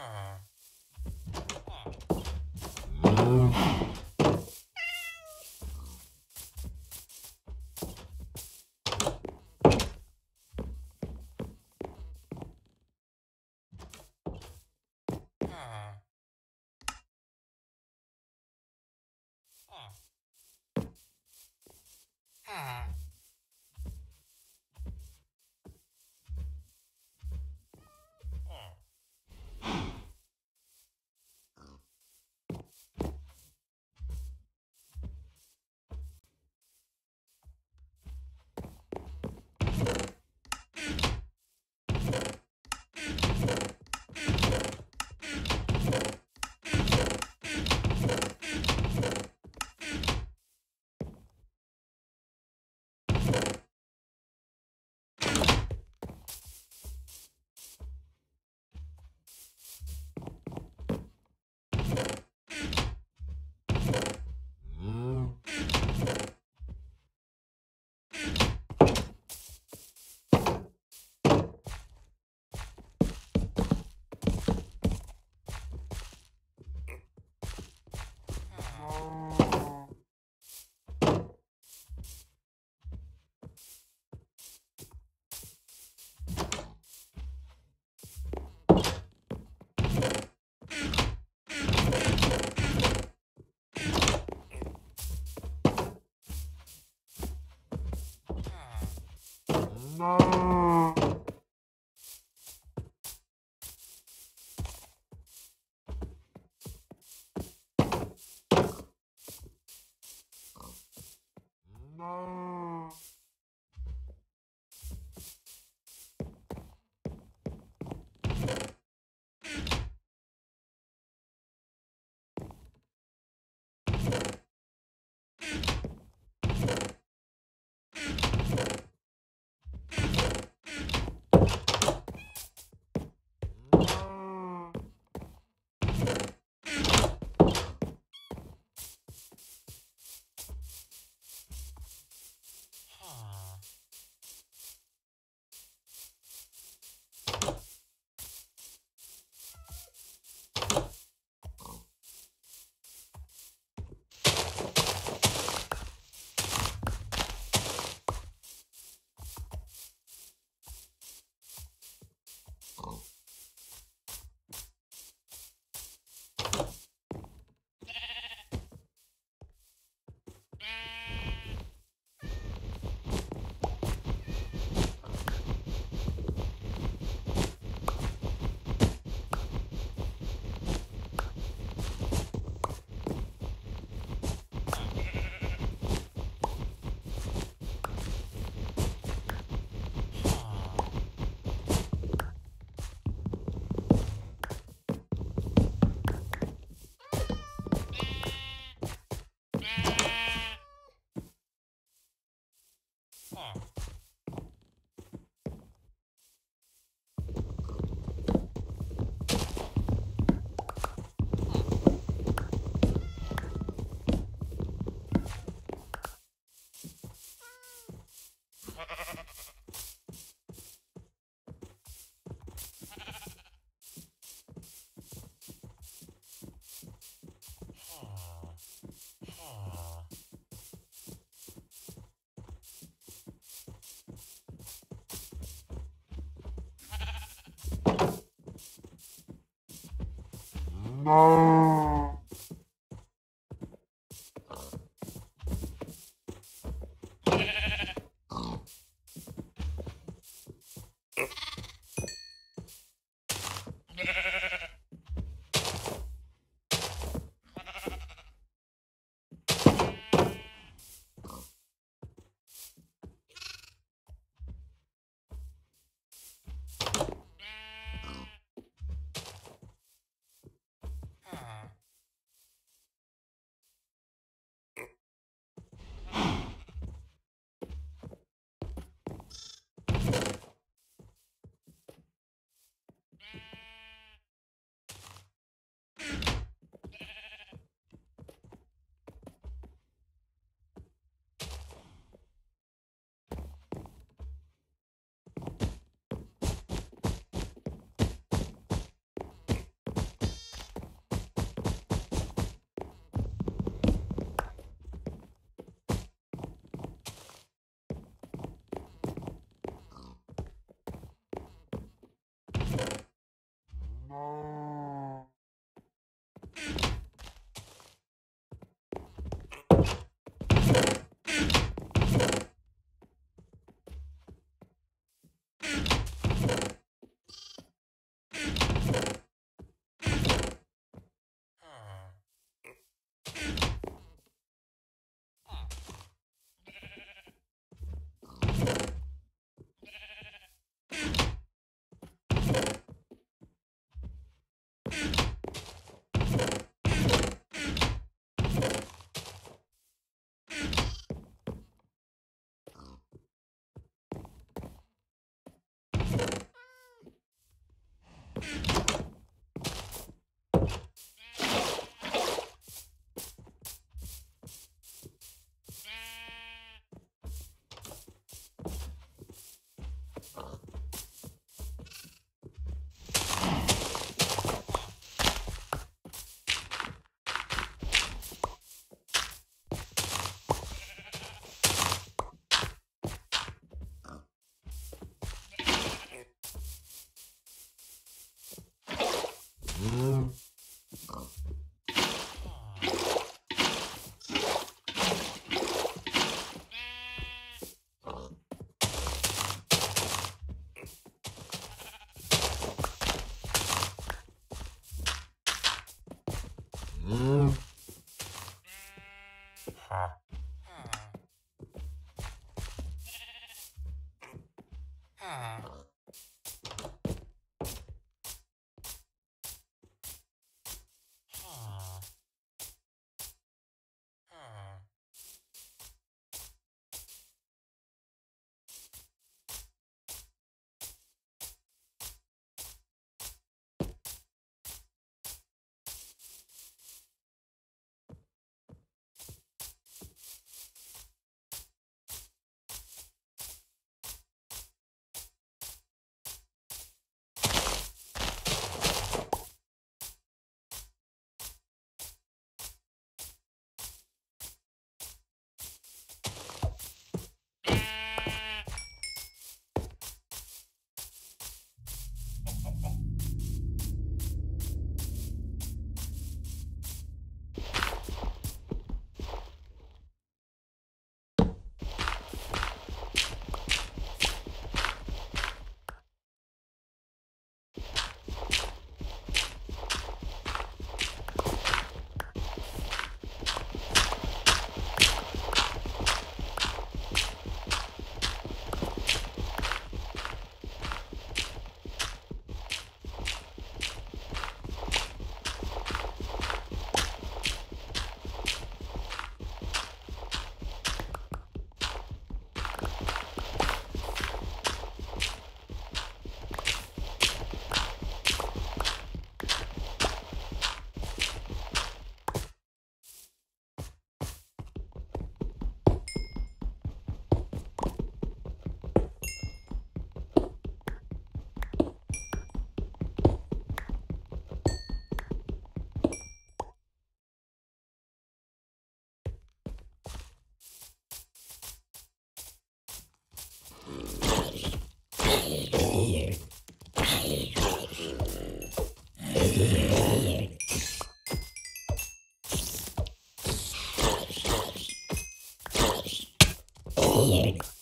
No. No. No. Mm. remaining.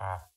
Ha.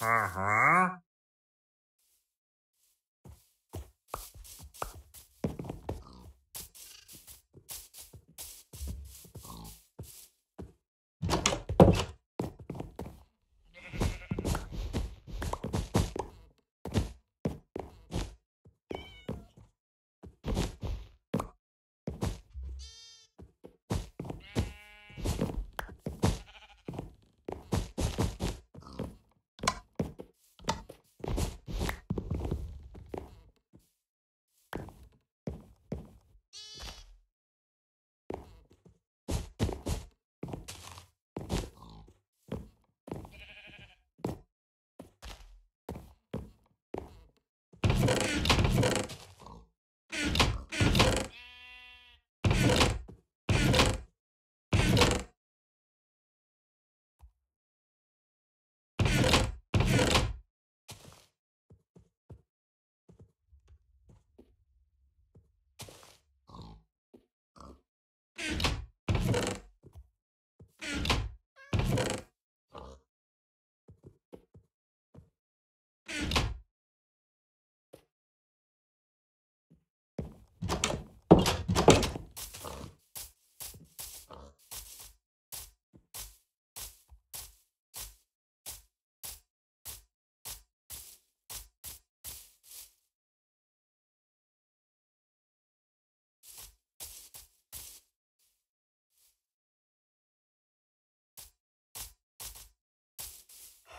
Uh-huh.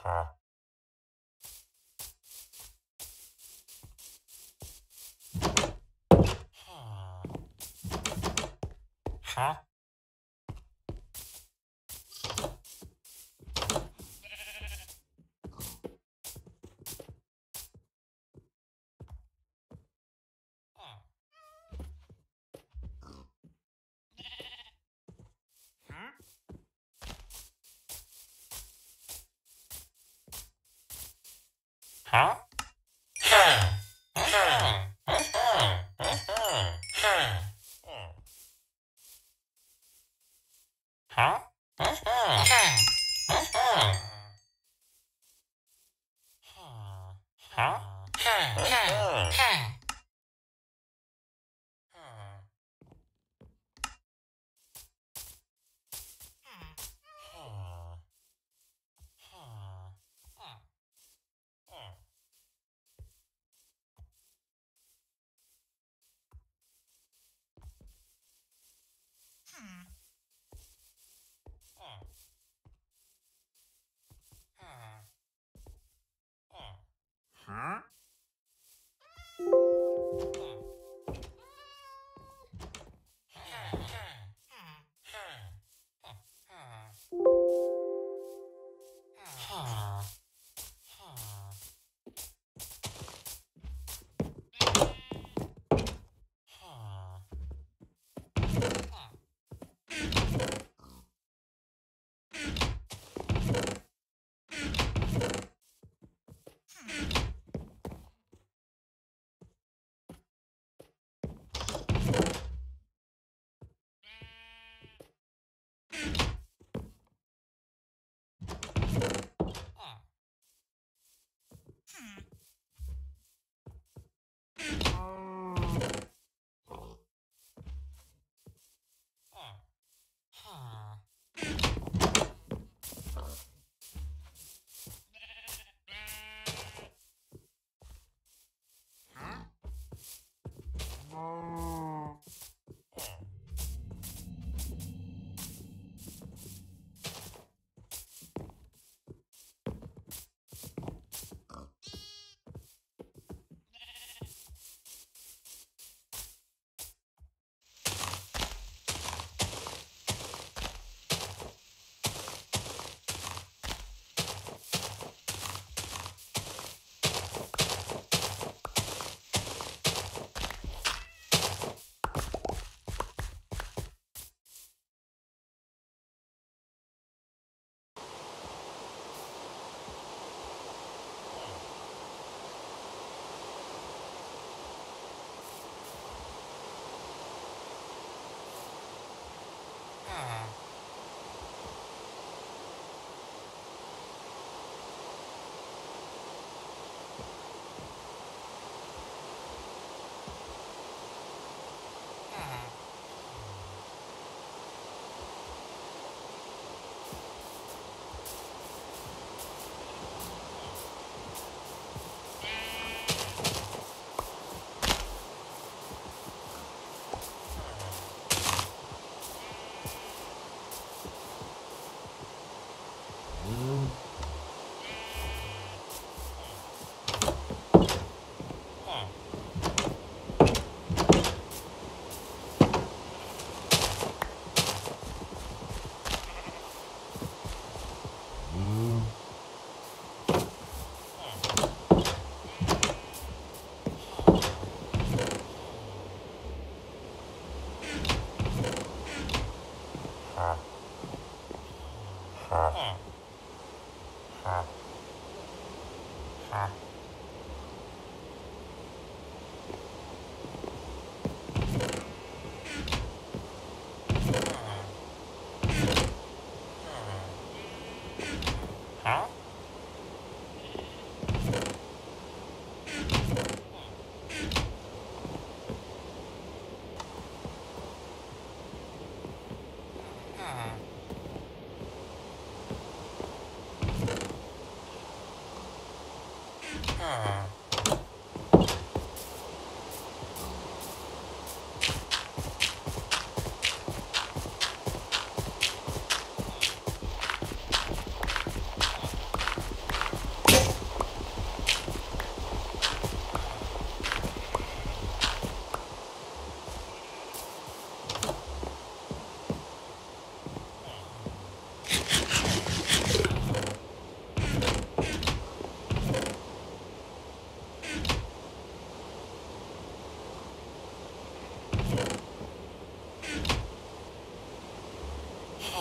Huh. huh?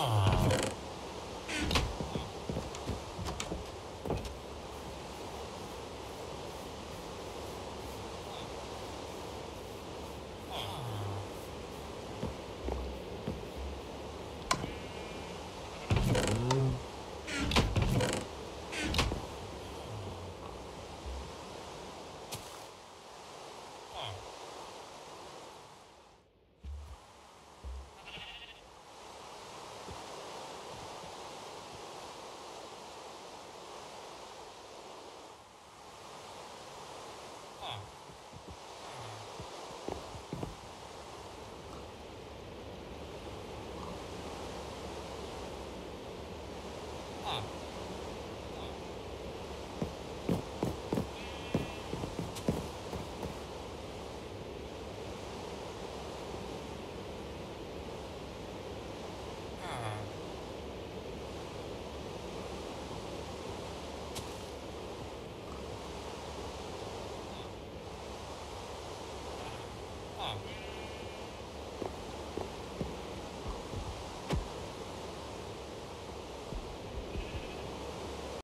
Ah.